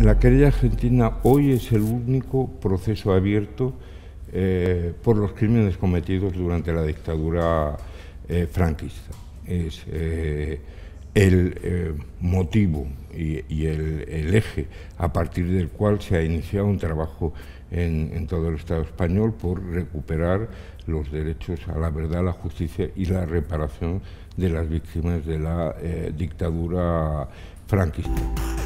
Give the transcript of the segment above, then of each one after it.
La querella argentina hoy es el único proceso abierto eh, por los crímenes cometidos durante la dictadura eh, franquista. Es eh, el motivo y, el, eje a partir del cual se ha iniciado un trabajo en, en, todo el Estado español por recuperar los derechos a la verdad, la justicia y la reparación de las víctimas de la dictadura franquista.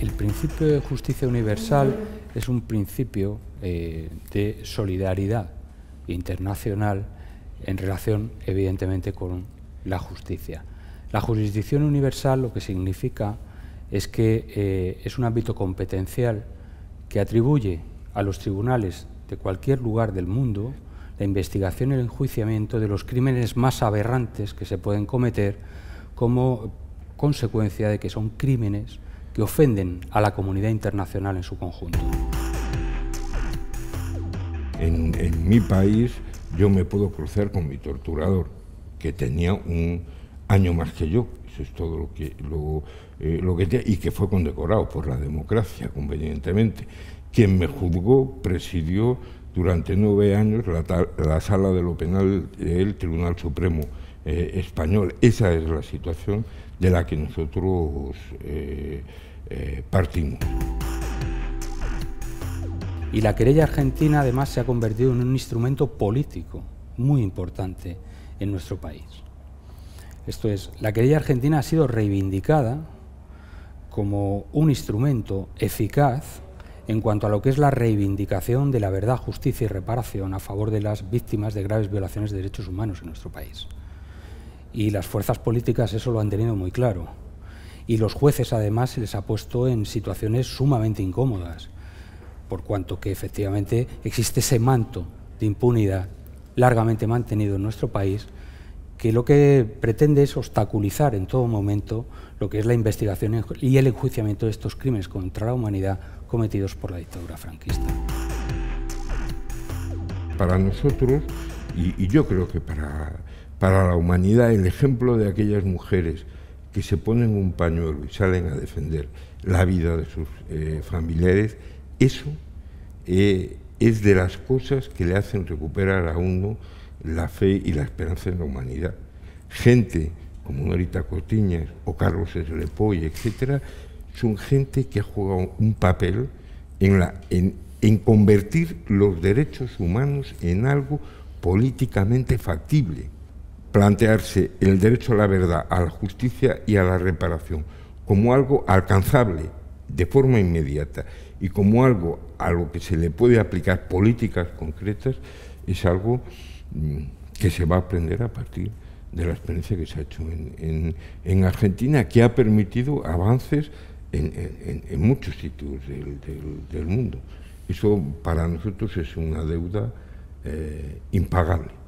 El principio de justicia universal es un principio eh, de solidaridad internacional en relación, evidentemente, con la justicia. La jurisdicción universal lo que significa es que eh, es un ámbito competencial que atribuye a los tribunales de cualquier lugar del mundo la investigación y el enjuiciamiento de los crímenes más aberrantes que se pueden cometer como consecuencia de que son crímenes que ofenden a la comunidad internacional en su conjunto. En, mi país yo me puedo cruzar con mi torturador, que tenía un año más que yo, eso es todo lo que, lo, eh, que tenía, y que fue condecorado por la democracia, convenientemente. Quien me juzgó presidió durante nueve años la, sala de lo penal del Tribunal Supremo eh, Español. Esa es la situación de la que nosotros eh, eh, partimos. Y la querella argentina además se ha convertido en un instrumento político muy importante en nuestro país. Esto es, la querella argentina ha sido reivindicada como un instrumento eficaz en cuanto a lo que es la reivindicación de la verdad, justicia y reparación a favor de las víctimas de graves violaciones de derechos humanos en nuestro país y las fuerzas políticas eso lo han tenido muy claro. Y los jueces además se les ha puesto en situaciones sumamente incómodas, por cuanto que efectivamente existe ese manto de impunidad largamente mantenido en nuestro país que lo que pretende es obstaculizar en todo momento lo que es la investigación y el enjuiciamiento de estos crímenes contra la humanidad cometidos por la dictadura franquista. Para nosotros, y, y yo creo que para para la humanidad el ejemplo de aquellas mujeres que se ponen un pañuelo y salen a defender la vida de sus eh, familiares, eso eh, es de las cosas que le hacen recuperar a uno la fe y la esperanza en la humanidad. Gente como Norita Cotiñas o Carlos Eslepoy, etcétera, son gente que ha jugado un papel en, la, en convertir los derechos humanos en algo políticamente factible plantearse el derecho a la verdad, a la justicia y a la reparación como algo alcanzable de forma inmediata y como algo a lo que se le puede aplicar políticas concretas, es algo mm, que se va a aprender a partir de la experiencia que se ha hecho en, Argentina, que ha permitido avances en, muchos sitios del, mundo. Eso para nosotros es una deuda eh, impagable.